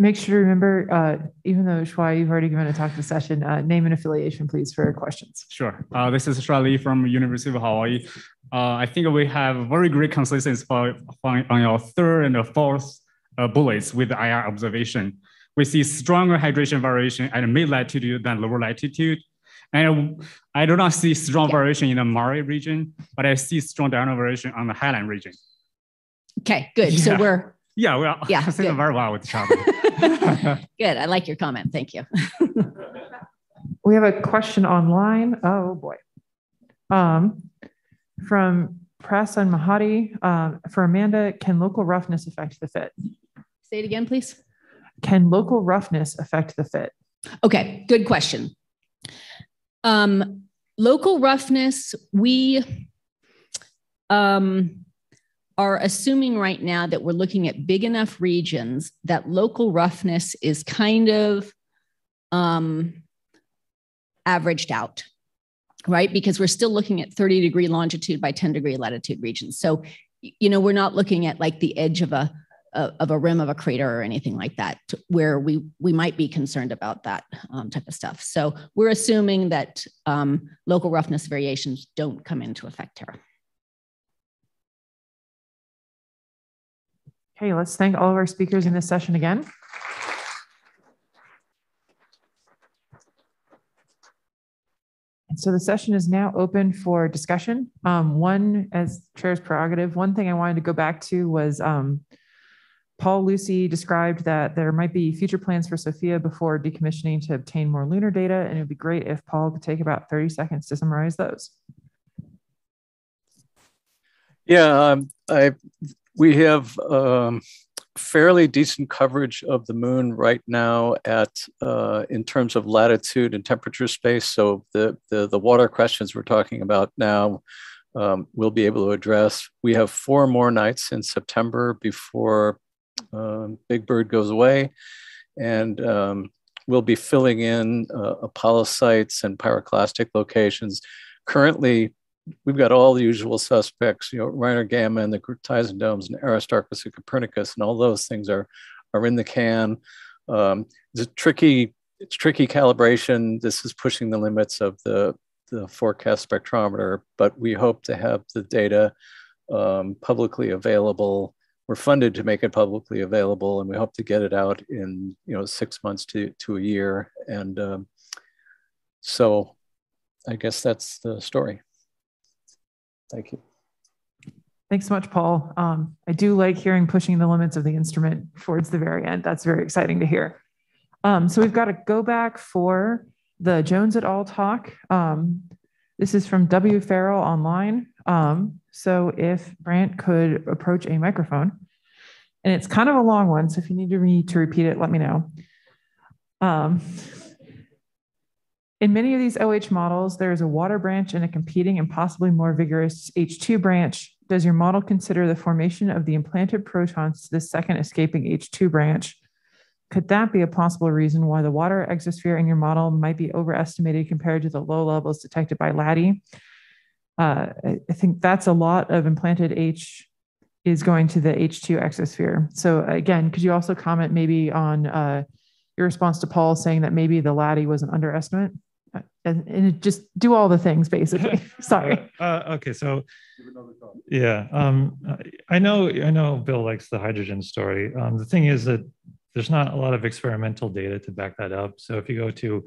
Make sure to remember, uh, even though Shuai, you've already given a talk to the session, uh, name and affiliation, please, for questions. Sure. Uh, this is Shuai Li from University of Hawaii. Uh, I think we have very great consistency for, for on your third and fourth uh, bullets with IR observation. We see stronger hydration variation at mid latitude than lower latitude. And I do not see strong yeah. variation in the Mare region, but I see strong downward variation on the highland region. Okay, good. Yeah. So we're yeah, we're yeah, very well with each other. good. I like your comment. Thank you. we have a question online. Oh boy. Um, from Prasun Mahanti um, for Amanda, can local roughness affect the fit? Say it again, please. Can local roughness affect the fit? Okay, good question. Um, local roughness, we um, are assuming right now that we're looking at big enough regions that local roughness is kind of um, averaged out, right? Because we're still looking at 30 degree longitude by 10 degree latitude regions. So, you know, we're not looking at like the edge of a of a rim of a crater or anything like that, where we we might be concerned about that um, type of stuff. So we're assuming that um, local roughness variations don't come into effect here. Okay, let's thank all of our speakers in this session again. And so the session is now open for discussion. Um, one, as chair's prerogative, one thing I wanted to go back to was um, Paul Lucey described that there might be future plans for SOFIA before decommissioning to obtain more lunar data, and it would be great if Paul could take about 30 seconds to summarize those. Yeah, um, I we have um, fairly decent coverage of the moon right now at uh, in terms of latitude and temperature space. So the, the, the water questions we're talking about now um, we'll be able to address. We have four more nights in September before um, Big Bird goes away, and um, we'll be filling in uh, Apollo sites and pyroclastic locations. Currently, we've got all the usual suspects, you know, Reiner Gamma and the Gruithuisen domes and Aristarchus and Copernicus, and all those things are are in the can. Um, it's a tricky, it's tricky calibration. This is pushing the limits of the the FORCAST spectrometer, but we hope to have the data um, publicly available. We're funded to make it publicly available, and we hope to get it out in you know six months to to a year. And um, so, I guess that's the story. Thank you. Thanks so much, Paul. Um, I do like hearing pushing the limits of the instrument towards the very end. That's very exciting to hear. Um, so we've got to go back for the Jones et al. talk. Um, this is from W. Farrell online. Um, so if Brant could approach a microphone, and it's kind of a long one, so if you need me to repeat it, let me know. In many of these OH models, there is a water branch and a competing and possibly more vigorous H2 branch. Does your model consider the formation of the implanted protons to the second escaping H2 branch? Could that be a possible reason why the water exosphere in your model might be overestimated compared to the low levels detected by LADEE? Uh, I think that's a lot of implanted H is going to the H2 exosphere. So again, could you also comment maybe on uh, your response to Paul saying that maybe the LADEE was an underestimate? And, and just do all the things basically. Sorry. Uh, okay, so yeah, um, I know I know Bill likes the hydrogen story. Um, the thing is that there's not a lot of experimental data to back that up. So if you go to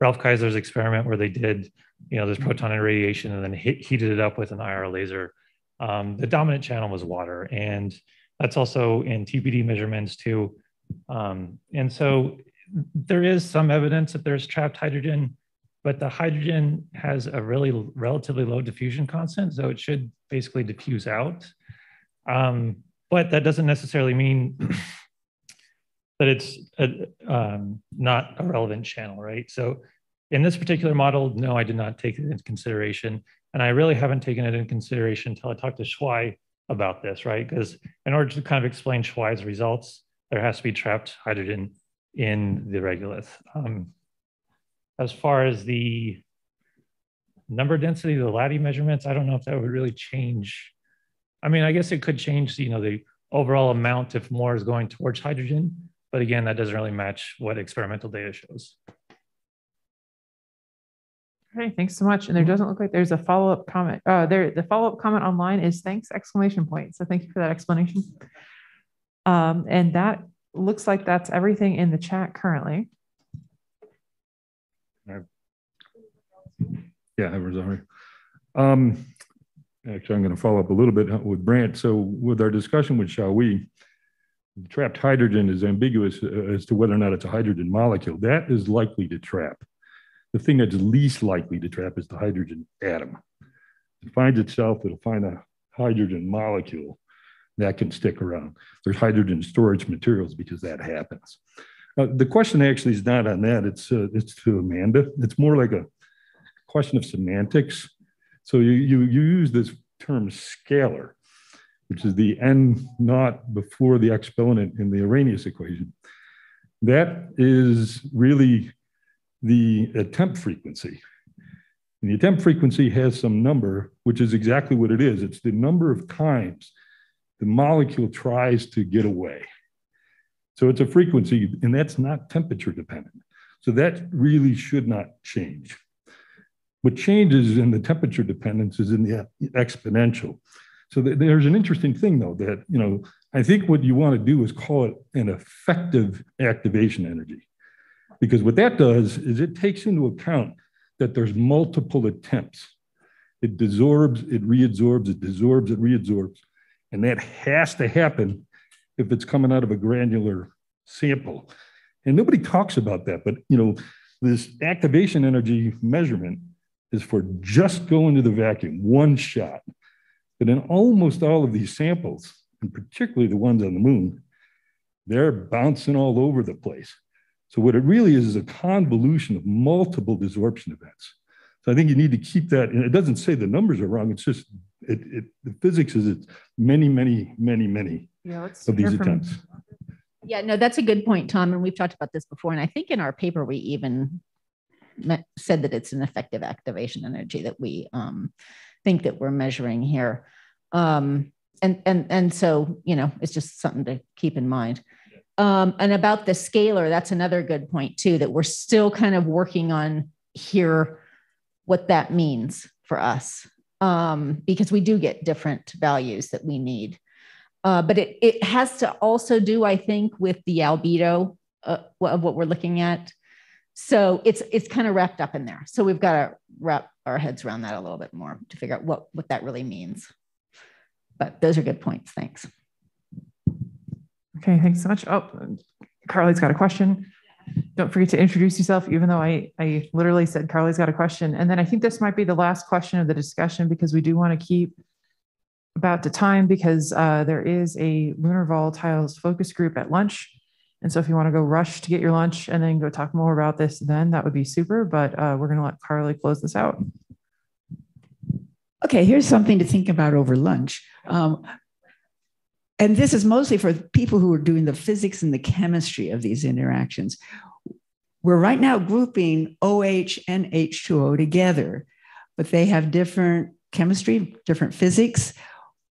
Ralf Kaiser's experiment where they did, you know, this proton irradiation and then hit, heated it up with an IR laser, um, the dominant channel was water, and that's also in TPD measurements too. Um, and so there is some evidence that there's trapped hydrogen but the hydrogen has a really relatively low diffusion constant, so it should basically diffuse out. Um, but that doesn't necessarily mean that it's a, um, not a relevant channel, right? So in this particular model, no, I did not take it into consideration. And I really haven't taken it into consideration until I talked to Shuai about this, right? Because in order to kind of explain Shuai's results, there has to be trapped hydrogen in the regolith. Um, as far as the number density, the LADEE measurements, I don't know if that would really change. I mean, I guess it could change, you know, the overall amount if more is going towards hydrogen, But again, that doesn't really match what experimental data shows. Okay, thanks so much. And there doesn't look like there's a follow-up comment. Uh, there, the follow-up comment online is thanks exclamation point. So thank you for that explanation. Um, and that looks like that's everything in the chat currently. Yeah, Rosario. Um, actually, I'm going to follow up a little bit with Brant. So with our discussion with Xiaohui, trapped hydrogen is ambiguous uh, as to whether or not it's a hydrogen molecule. That is likely to trap. The thing that's least likely to trap is the hydrogen atom. It finds itself, it'll find a hydrogen molecule that can stick around. There's hydrogen storage materials because that happens. Uh, the question actually is not on that. It's uh, it's to Amanda. It's more like a question of semantics. So you you, you use this term scalar, which is the n naught before the exponent in the Arrhenius equation. That is really the attempt frequency. And the attempt frequency has some number, which is exactly what it is. It's the number of times the molecule tries to get away. So it's a frequency, and that's not temperature dependent. So that really should not change. What changes in the temperature dependence is in the exponential. So there's an interesting thing though that, you know, I think what you want to do is call it an effective activation energy. Because what that does is it takes into account that there's multiple attempts. It desorbs, it reabsorbs, it desorbs, it reabsorbs. And that has to happen if it's coming out of a granular sample. And nobody talks about that, but you know, this activation energy measurement is for just going to the vacuum, one shot. But in almost all of these samples, and particularly the ones on the moon, they're bouncing all over the place. So what it really is is a convolution of multiple desorption events. So I think you need to keep that, and it doesn't say the numbers are wrong, it's just, it, it the physics is it's many, many, many, many yeah, of these attempts. Yeah, no, that's a good point, Tom. And we've talked about this before. And I think in our paper, we even said that it's an effective activation energy that we um, think that we're measuring here. Um, and, and, and so, you know, it's just something to keep in mind. Um, and about the scalar, that's another good point too, that we're still kind of working on here what that means for us um, because we do get different values that we need. Uh, but it, it has to also do, I think, with the albedo uh, of what we're looking at. So it's it's kind of wrapped up in there. So we've got to wrap our heads around that a little bit more to figure out what, what that really means. But those are good points. Thanks. Okay, thanks so much. Oh, Carly's got a question. Don't forget to introduce yourself, even though I, I literally said Carly's got a question. And then I think this might be the last question of the discussion because we do want to keep about the time because uh, there is a lunar volatiles focus group at lunch. And so if you want to go rush to get your lunch and then go talk more about this, then that would be super. But uh, we're going to let Carly close this out. Okay, here's something to think about over lunch. Um, and this is mostly for people who are doing the physics and the chemistry of these interactions. We're right now grouping OH and H2O together, but they have different chemistry, different physics.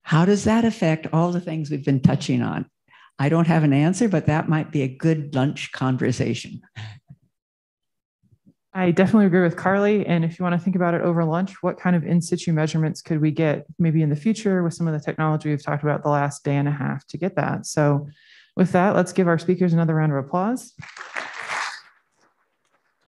How does that affect all the things we've been touching on? I don't have an answer, but that might be a good lunch conversation. I definitely agree with Carly. And if you want to think about it over lunch, what kind of in situ measurements could we get maybe in the future with some of the technology we've talked about the last day and a half to get that? So, with that, let's give our speakers another round of applause.